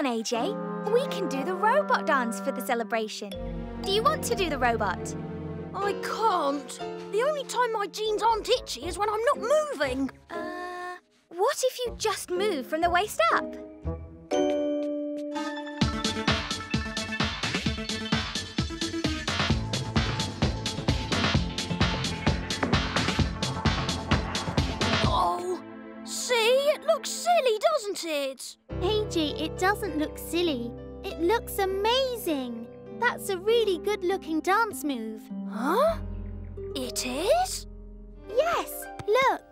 on, AJ. We can do the robot dance for the celebration. Do you want to do the robot? I can't. The only time my jeans aren't itchy is when I'm not moving. Uh, what if you just move from the waist up? Oh, see? It looks silly, doesn't it? It doesn't look silly. It looks amazing. That's a really good looking dance move. Huh? It is? Yes, look.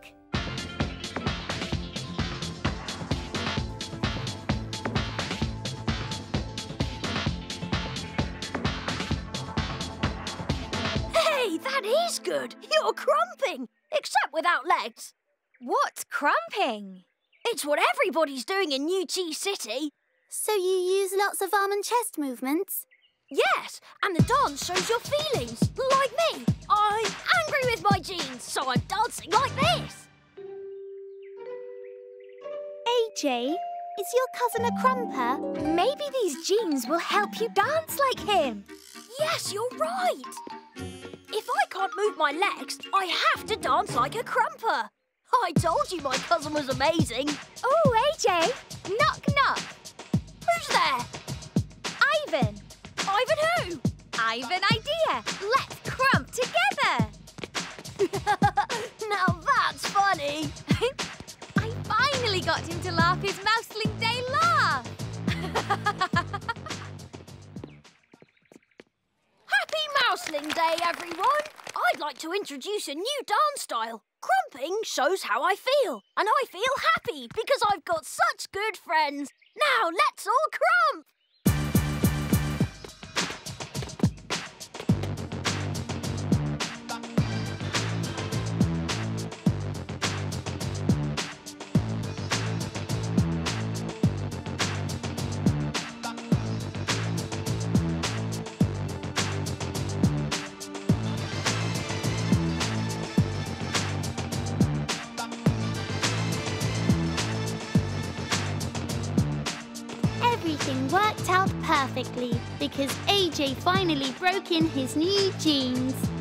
Hey, that is good. You're crumping, except without legs. What's crumping? It's what everybody's doing in New Tea City. So you use lots of arm and chest movements? Yes, and the dance shows your feelings, like me. I'm angry with my jeans, so I'm dancing like this. AJ, is your cousin a crumper? Maybe these jeans will help you dance like him. Yes, you're right. If I can't move my legs, I have to dance like a crumper. I told you my cousin was amazing. Oh, AJ! Knock, knock. Who's there? Ivan. Ivan who? Ivan Idea. Let's crump together. now that's funny. I finally got him to laugh his Mouseling Day Mouseling Day, everyone! I'd like to introduce a new dance style. Crumping shows how I feel, and I feel happy because I've got such good friends. Now let's all crump! Everything worked out perfectly because AJ finally broke in his new jeans.